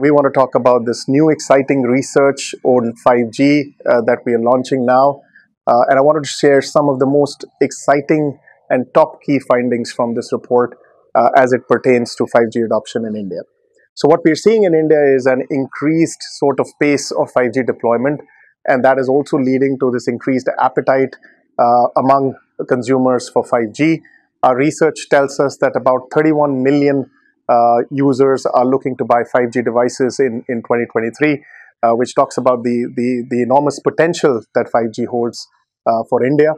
We want to talk about this new exciting research on 5G uh, that we are launching now. Uh, and I wanted to share some of the most exciting and top key findings from this report uh, as it pertains to 5G adoption in India. So, what we're seeing in India is an increased sort of pace of 5G deployment, and that is also leading to this increased appetite uh, among consumers for 5G. Our research tells us that about 31 million users are looking to buy 5G devices in, in 2023, uh, which talks about the, the, the enormous potential that 5G holds uh, for India.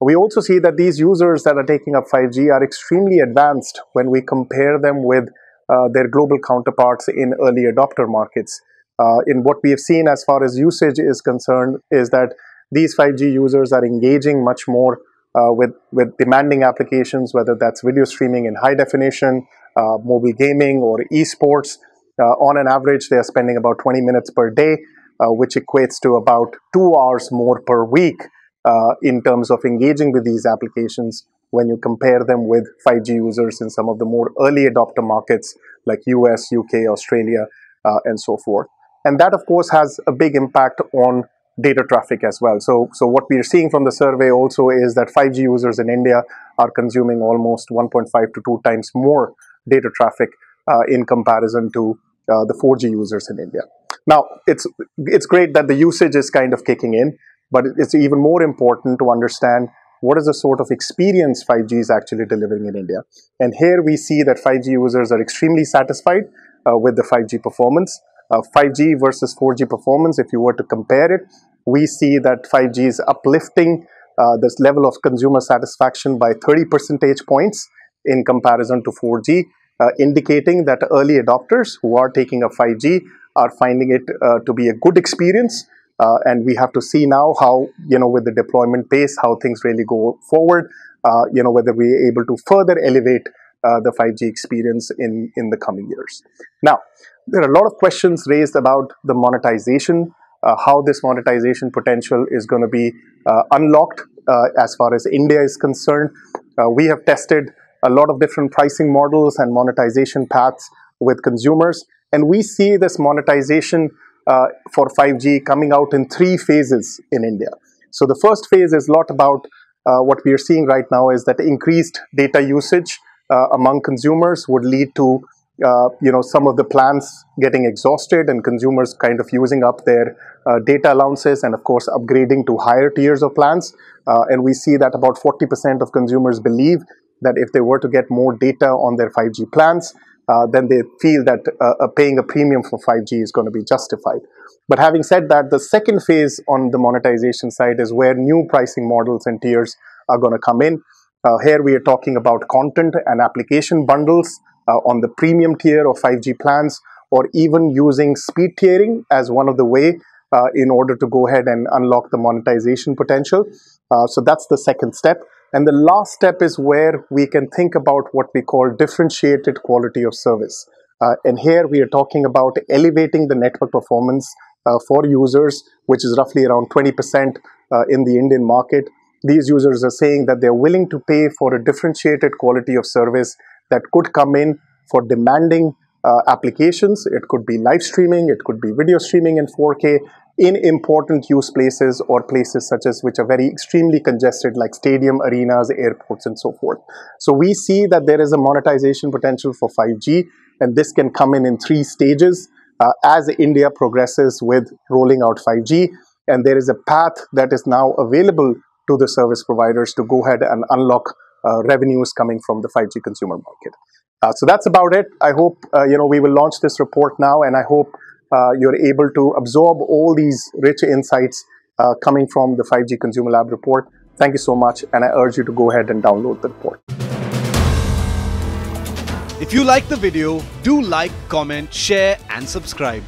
We also see that these users that are taking up 5G are extremely advanced when we compare them with uh, their global counterparts in early adopter markets. Uh, in what we have seen as far as usage is concerned, is that these 5G users are engaging much more uh, with, with demanding applications, whether that's video streaming in high definition, uh, mobile gaming, or esports. Uh, on an average, they are spending about 20 minutes per day, uh, which equates to about two hours more per week uh, in terms of engaging with these applications when you compare them with 5G users in some of the more early adopter markets like US, UK, Australia, uh, and so forth. And that, of course, has a big impact on data traffic as well. So, so what we are seeing from the survey also is that 5G users in India are consuming almost 1.5 to 2 times more data traffic uh, in comparison to uh, the 4G users in India. Now, it's it's great that the usage is kind of kicking in, but it's even more important to understand what is the sort of experience 5G is actually delivering in India. And here we see that 5G users are extremely satisfied uh, with the 5G performance. 5G uh, versus 4G performance, if you were to compare it, we see that 5G is uplifting uh, this level of consumer satisfaction by 30 percentage points in comparison to 4G, uh, indicating that early adopters who are taking a 5G are finding it uh, to be a good experience. Uh, and we have to see now how, you know, with the deployment pace, how things really go forward, uh, you know, whether we're able to further elevate uh, the 5G experience in, in the coming years. Now, there are a lot of questions raised about the monetization, uh, how this monetization potential is going to be unlocked as far as India is concerned. We have tested a lot of different pricing models and monetization paths with consumers, and we see this monetization uh, for 5G coming out in three phases in India. So the first phase is a lot about uh, what we are seeing right now is that increased data usage among consumers would lead to uh, you know some of the plans getting exhausted and consumers kind of using up their uh, data allowances and of course upgrading to higher tiers of plans uh, and we see that about 40% of consumers believe that if they were to get more data on their 5G plans uh, then they feel that uh, paying a premium for 5G is going to be justified. But having said that, the second phase on the monetization side is where new pricing models and tiers are going to come in. Uh, here we are talking about content and application bundles uh, on the premium tier of 5G plans or even using speed tiering as one of the way uh, in order to go ahead and unlock the monetization potential. Uh, so that's the second step. And the last step is where we can think about what we call differentiated quality of service. Uh, and here we are talking about elevating the network performance uh, for users, which is roughly around 20% uh, in the Indian market. These users are saying that they're willing to pay for a differentiated quality of service that could come in for demanding uh, applications. It could be live streaming, it could be video streaming in 4K in important use places or places such as which are very extremely congested like stadium arenas airports and so forth so we see that there is a monetization potential for 5g and this can come in in three stages uh, as india progresses with rolling out 5g and there is a path that is now available to the service providers to go ahead and unlock uh, revenues coming from the 5G consumer market. Uh, so that's about it. I hope uh, you know we will launch this report now, and I hope Uh, you're able to absorb all these rich insights uh, coming from the 5G Consumer Lab report. Thank you so much, and I urge you to go ahead and download the report. If you like the video, do like, comment, share and subscribe.